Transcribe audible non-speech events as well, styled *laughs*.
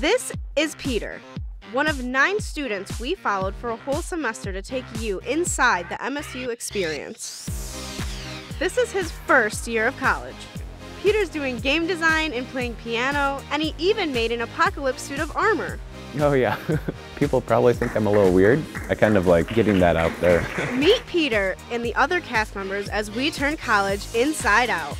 This is Peter, one of nine students we followed for a whole semester to take you inside the MSU experience. This is his first year of college. Peter's doing game design and playing piano, and he even made an apocalypse suit of armor. Oh yeah, *laughs* people probably think I'm a little weird. I kind of like getting that out there. Meet Peter and the other cast members as we turn college inside out.